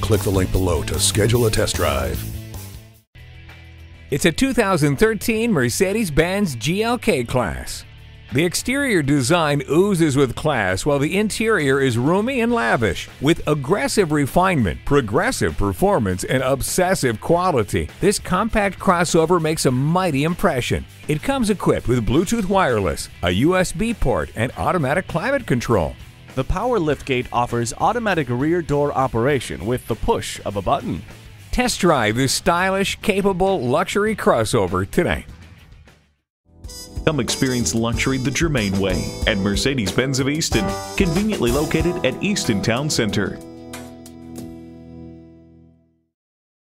Click the link below to schedule a test drive. It's a 2013 Mercedes-Benz GLK class. The exterior design oozes with class while the interior is roomy and lavish. With aggressive refinement, progressive performance, and obsessive quality, this compact crossover makes a mighty impression. It comes equipped with Bluetooth wireless, a USB port, and automatic climate control. The power liftgate offers automatic rear door operation with the push of a button. Test drive this stylish, capable luxury crossover today. Come experience luxury the Germain way at Mercedes-Benz of Easton, conveniently located at Easton Town Center.